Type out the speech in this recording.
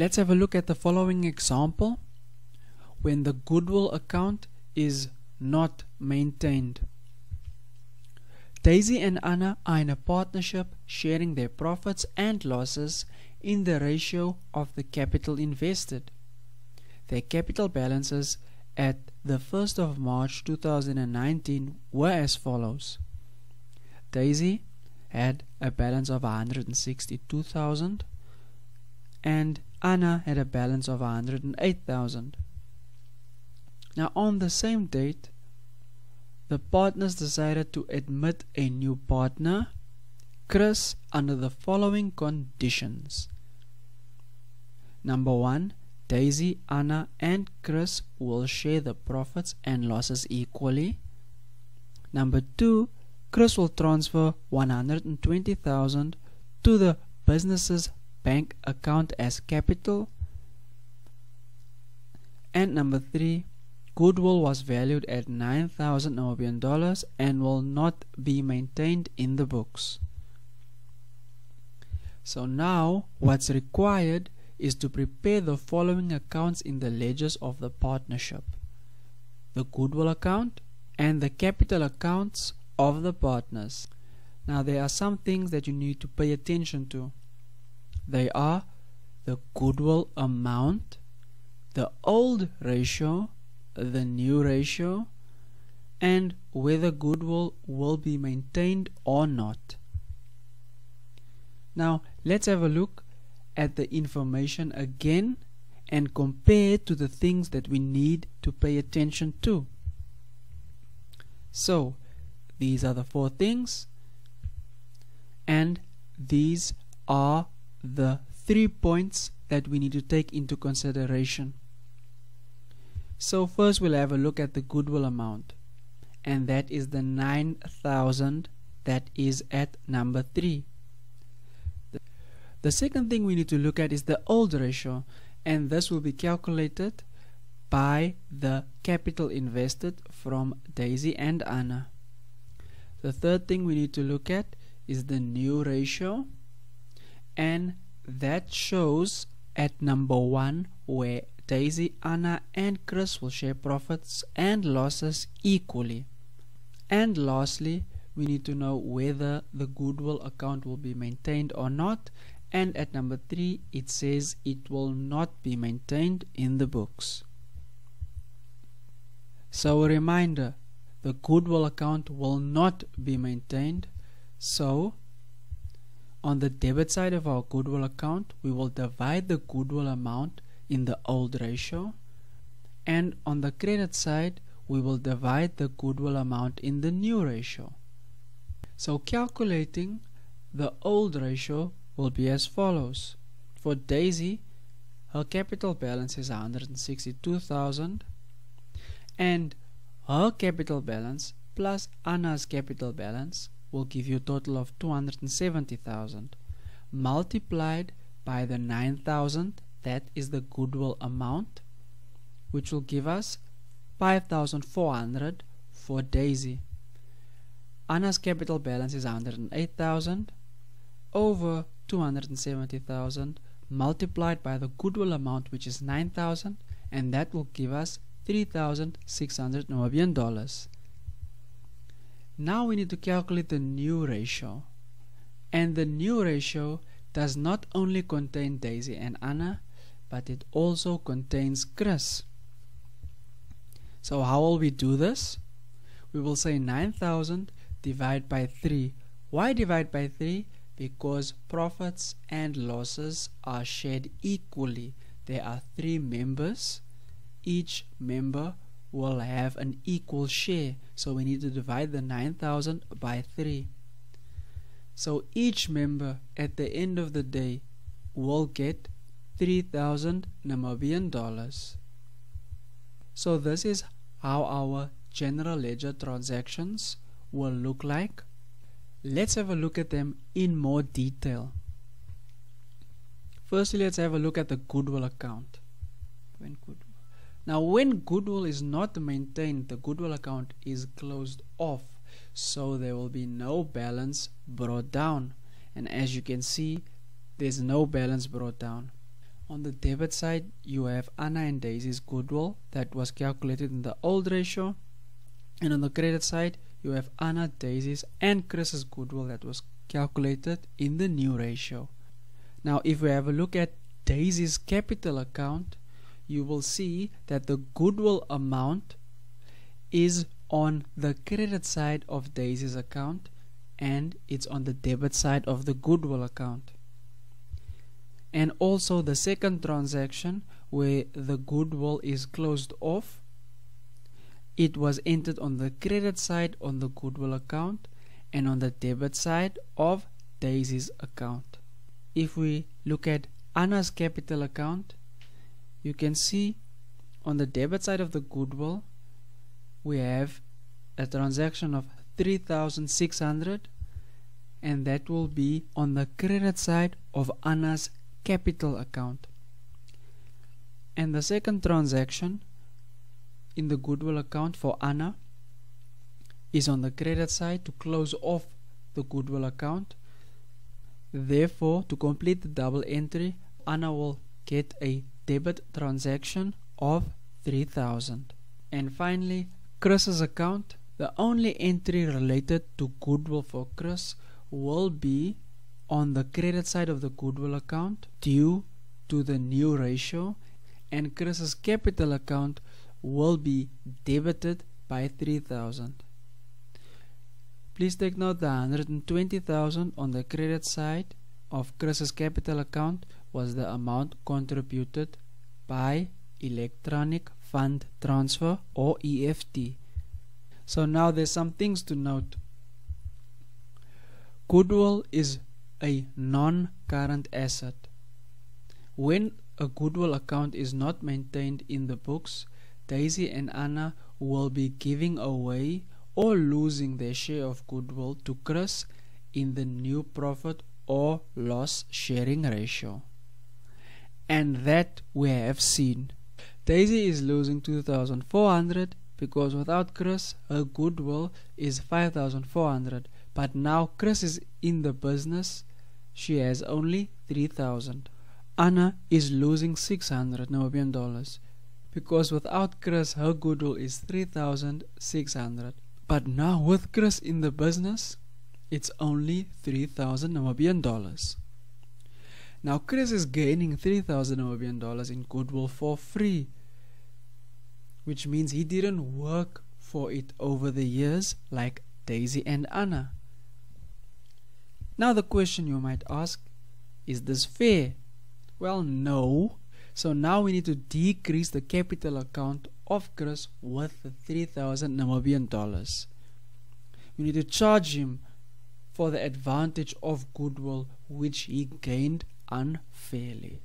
Let's have a look at the following example when the goodwill account is not maintained. Daisy and Anna are in a partnership sharing their profits and losses in the ratio of the capital invested. Their capital balances at the 1st of March 2019 were as follows. Daisy had a balance of 162,000 and Anna had a balance of 108,000. Now on the same date the partners decided to admit a new partner, Chris, under the following conditions. Number one, Daisy, Anna, and Chris will share the profits and losses equally. Number two, Chris will transfer 120,000 to the business's bank account as capital. And number three, Goodwill was valued at 9,000 Namibian dollars and will not be maintained in the books. So now what's required is to prepare the following accounts in the ledgers of the partnership. The goodwill account and the capital accounts of the partners. Now there are some things that you need to pay attention to. They are the goodwill amount, the old ratio, the new ratio and whether goodwill will be maintained or not. Now let's have a look at the information again and compare to the things that we need to pay attention to. So these are the four things and these are the three points that we need to take into consideration. So first we'll have a look at the goodwill amount and that is the 9000 that is at number 3. The second thing we need to look at is the old ratio and this will be calculated by the capital invested from Daisy and Anna. The third thing we need to look at is the new ratio and that shows at number 1 where Daisy, Anna, and Chris will share profits and losses equally. And lastly, we need to know whether the goodwill account will be maintained or not. And at number three, it says it will not be maintained in the books. So a reminder, the goodwill account will not be maintained. So on the debit side of our goodwill account, we will divide the goodwill amount in the old ratio and on the credit side we will divide the goodwill amount in the new ratio. So calculating the old ratio will be as follows. For Daisy, her capital balance is 162,000 and her capital balance plus Anna's capital balance will give you a total of 270,000 multiplied by the 9,000 that is the goodwill amount which will give us 5400 for Daisy. Anna's capital balance is 108,000 over 270,000 multiplied by the goodwill amount which is 9,000 and that will give us 3,600 Namibian dollars. Now we need to calculate the new ratio and the new ratio does not only contain Daisy and Anna but it also contains Chris. So how will we do this? We will say 9000 divided by 3. Why divide by 3? Because profits and losses are shared equally. There are three members. Each member will have an equal share. So we need to divide the 9000 by 3. So each member at the end of the day will get 3000 Namibian dollars. So this is how our general ledger transactions will look like. Let's have a look at them in more detail. Firstly, let's have a look at the goodwill account. When goodwill. Now, when goodwill is not maintained, the goodwill account is closed off, so there will be no balance brought down. And as you can see, there's no balance brought down. On the debit side, you have Anna and Daisy's goodwill that was calculated in the old ratio. And on the credit side, you have Anna, Daisy's, and Chris's goodwill that was calculated in the new ratio. Now, if we have a look at Daisy's capital account, you will see that the goodwill amount is on the credit side of Daisy's account and it's on the debit side of the goodwill account. And also the second transaction where the goodwill is closed off, it was entered on the credit side on the goodwill account and on the debit side of Daisy's account. If we look at Anna's capital account, you can see on the debit side of the goodwill we have a transaction of 3600 and that will be on the credit side of Anna's capital account. And the second transaction in the goodwill account for Anna is on the credit side to close off the goodwill account. Therefore to complete the double entry Anna will get a debit transaction of 3000 and finally Chris's account the only entry related to goodwill for Chris will be on the credit side of the goodwill account due to the new ratio and Chris's capital account will be debited by 3000 please take note the 120,000 on the credit side of Chris's capital account was the amount contributed by electronic fund transfer or EFT so now there's some things to note Goodwill is a non-current asset. When a goodwill account is not maintained in the books, Daisy and Anna will be giving away or losing their share of goodwill to Chris in the new profit or loss sharing ratio. And that we have seen. Daisy is losing 2400 because without Chris her goodwill is 5400 but now Chris is in the business, she has only 3000. Anna is losing 600 Namibian dollars because without Chris her goodwill is 3600. But now with Chris in the business, it's only 3000 Namibian dollars. Now Chris is gaining 3000 Namibian dollars in goodwill for free, which means he didn't work for it over the years like Daisy and Anna. Now the question you might ask, is this fair? Well, no. So now we need to decrease the capital account of Chris with the 3000 Namibian dollars. We need to charge him for the advantage of goodwill which he gained unfairly.